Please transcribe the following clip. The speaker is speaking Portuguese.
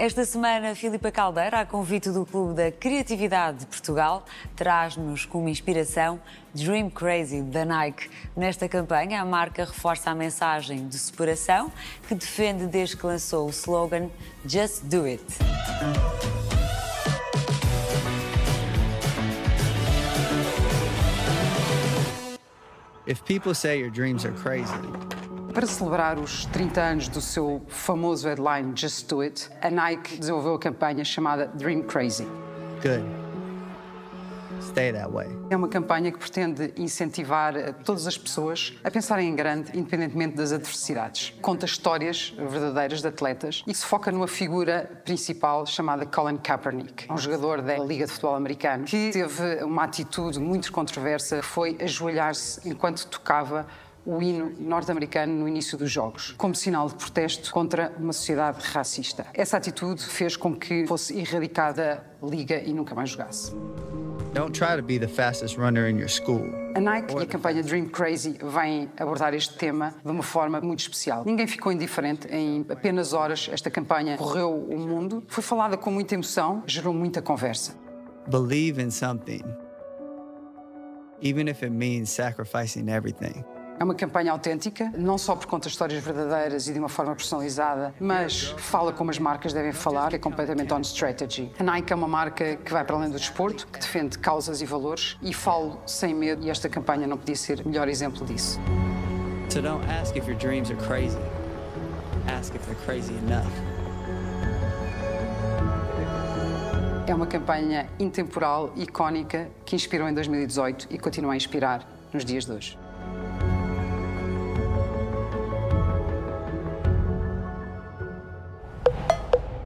Esta semana, Filipa Caldeira, a convite do Clube da Criatividade de Portugal, traz-nos como inspiração Dream Crazy da Nike. Nesta campanha, a marca reforça a mensagem de superação que defende desde que lançou o slogan Just Do It. If people say your dreams are crazy, Para celebrar os 30 anos do seu famoso headline Just Do It, a Nike desenvolveu a campanha chamada Dream Crazy. good. Stay that way. É uma campanha que pretende incentivar eh, todas as pessoas a pensarem em grande, independentemente das adversidades. Conta histórias verdadeiras de atletas e se foca numa figura principal chamada Colin Kaepernick, um jogador da Liga de Futebol Americano que teve uma atitude muito controversa, foi ajoelhar-se enquanto tocava o hino norte-americano no início dos Jogos, como sinal de protesto contra uma sociedade racista. Essa atitude fez com que fosse erradicada a Liga e nunca mais jogasse. Don't try to be the fastest runner in your school. A Nike e a campanha Dream Crazy vêm abordar este tema de uma forma muito especial. Ninguém ficou indiferente. Em apenas horas, esta campanha correu o mundo, foi falada com muita emoção, gerou muita conversa. Believe in something, even if it means sacrificing everything. É uma campanha autêntica, não só porque conta histórias verdadeiras e de uma forma personalizada, mas fala como as marcas devem falar, é completamente on strategy. A Nike é uma marca que vai para além do desporto, que defende causas e valores e falo sem medo e esta campanha não podia ser melhor exemplo disso. So don't ask if your dreams are crazy. Ask if they're crazy enough. É uma campanha intemporal, icónica, que inspirou em 2018 e continua a inspirar nos dias de hoje.